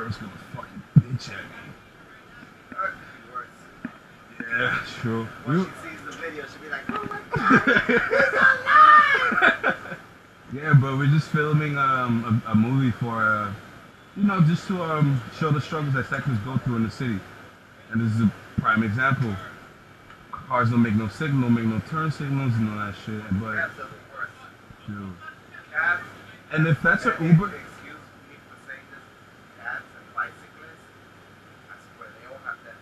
girl's gonna fucking bitch at me. Yeah, sure. When she sees the video, she'll be like, oh my god, Yeah, but we're just filming um, a, a movie for, uh, you know, just to um, show the struggles that cyclists go through in the city. And this is a prime example. Cars don't make no signal, make no turn signals and all that shit. But, Cabs are the worst. dude. And if that's an Uber, Excuse me for saying this. Cabs and bicyclists, I swear, they all have that,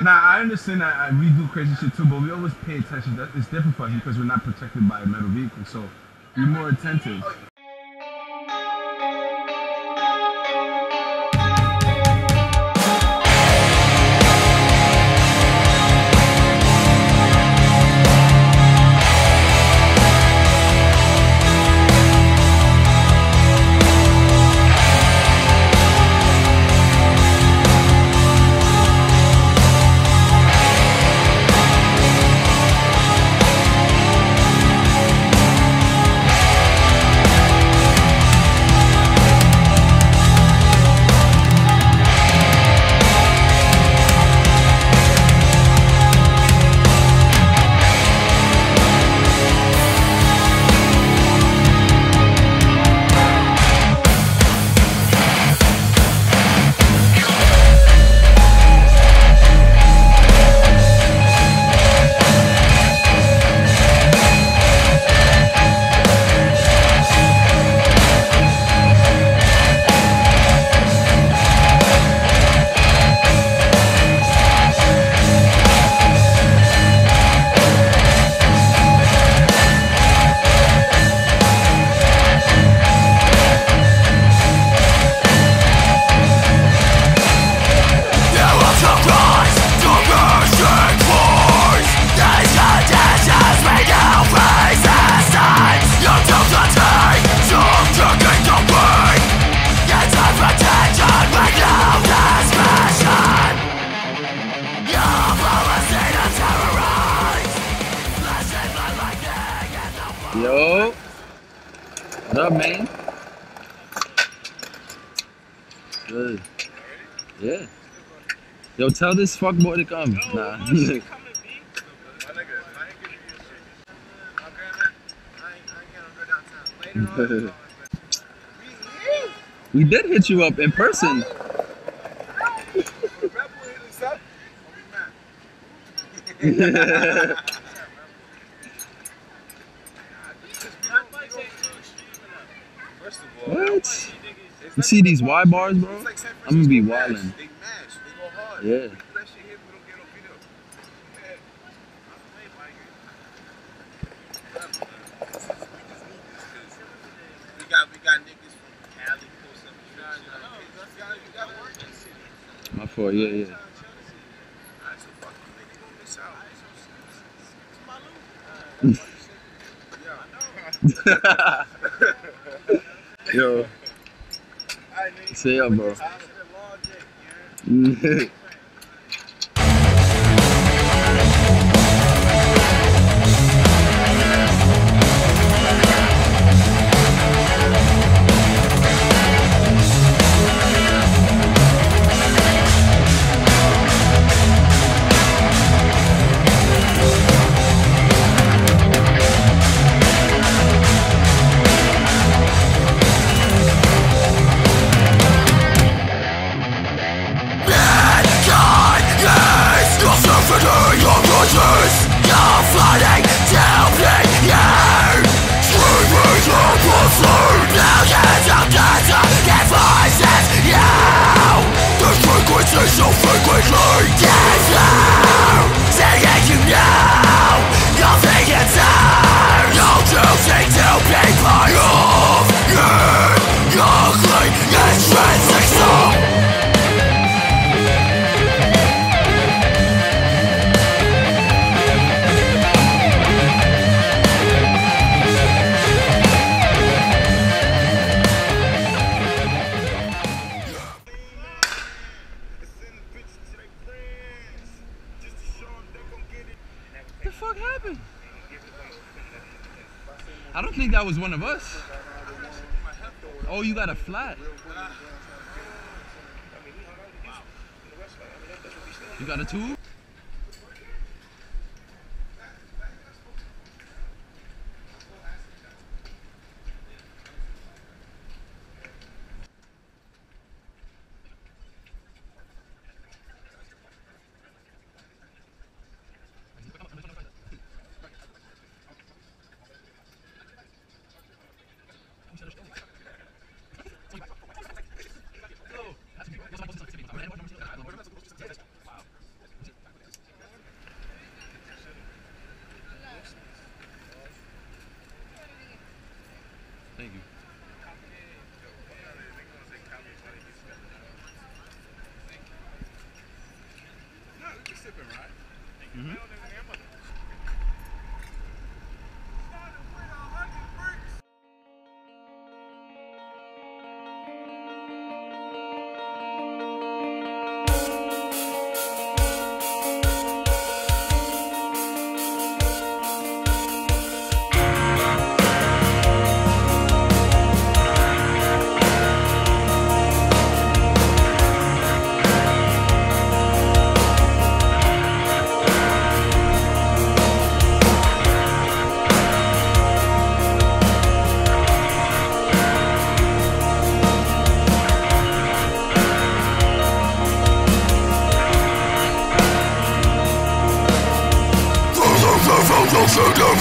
Nah, I understand that I, we do crazy shit too, but we always pay attention. That it's different for us because we're not protected by a metal vehicle, so we're more attentive. Yo. What up, man? Good. Yeah. Yo, tell this fuckboy to come. Nah. My nigga, I ain't giving you shit. Okay, man. I ain't, I ain't gonna go downtown. Later on, we did hit you up in person. You see these Y bars, bro? Like I'm gonna be Francisco wildin'. They mash. They go hard. Yeah. Do that shit here, we don't get no video. Yeah. I'm playing by you. We got we got niggas from Cali, Coast Some shit. We got we got work and shit. My fault, yeah, yeah. Alright, so fuck you, nigga. You gonna miss out. It's my loot. Yo, Alright, nigga. Say up, bro. It's fuck happened? I don't think that was one of us. Oh, you got a flat. You got a two? Oh!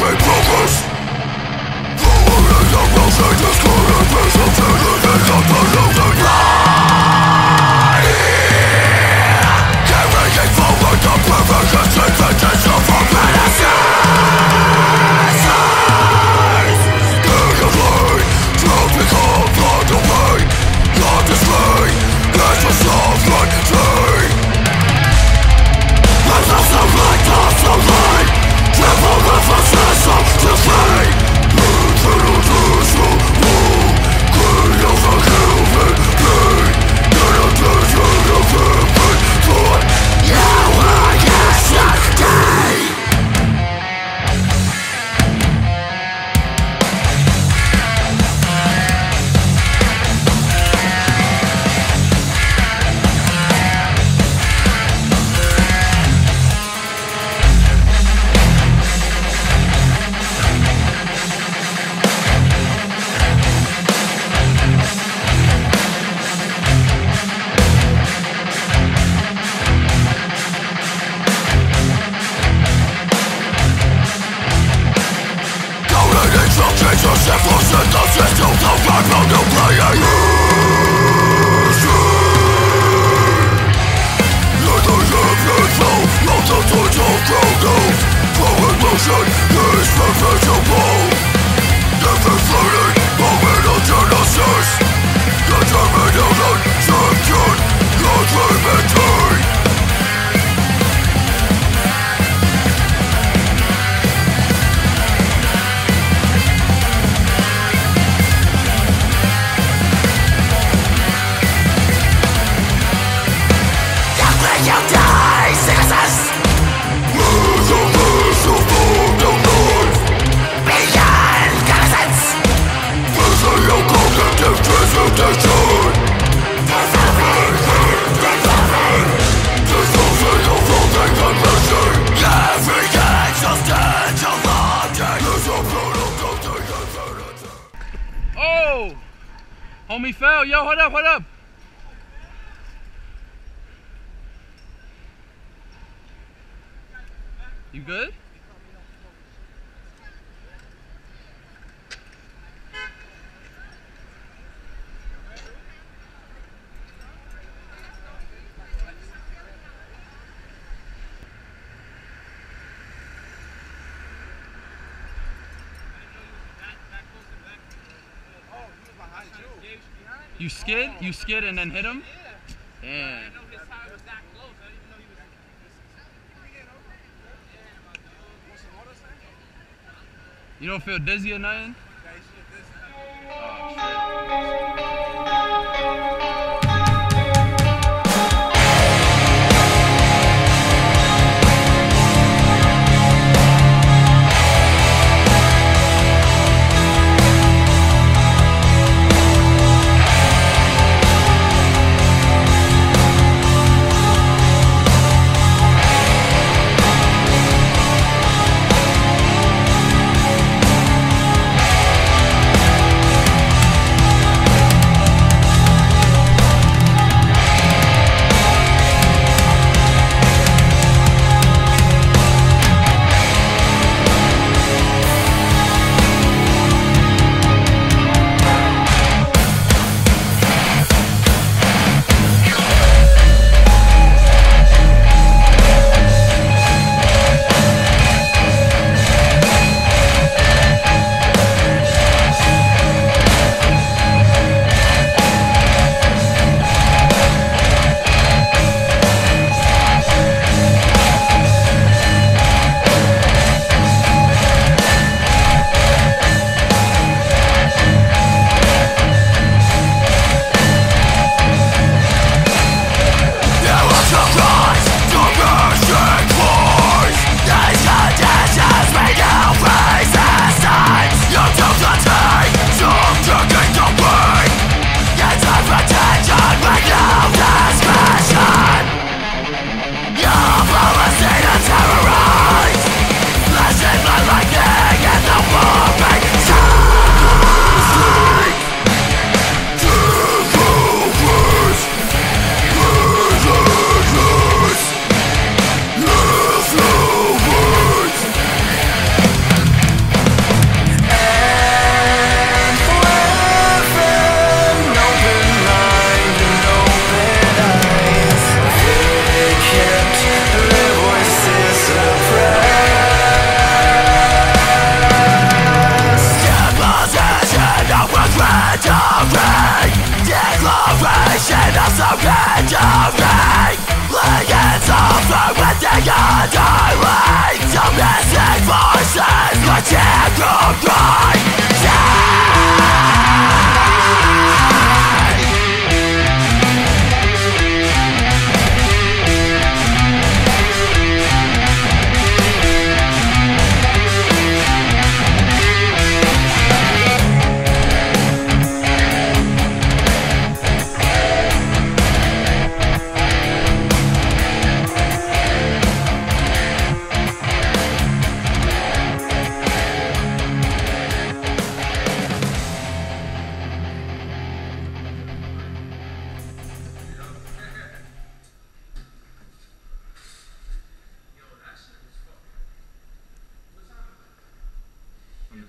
Homie fell. Yo, hold up, hold up. You good? You skid? You skid and then hit him? Damn. You don't feel dizzy or nothing?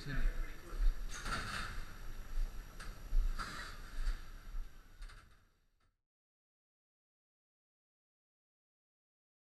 I'm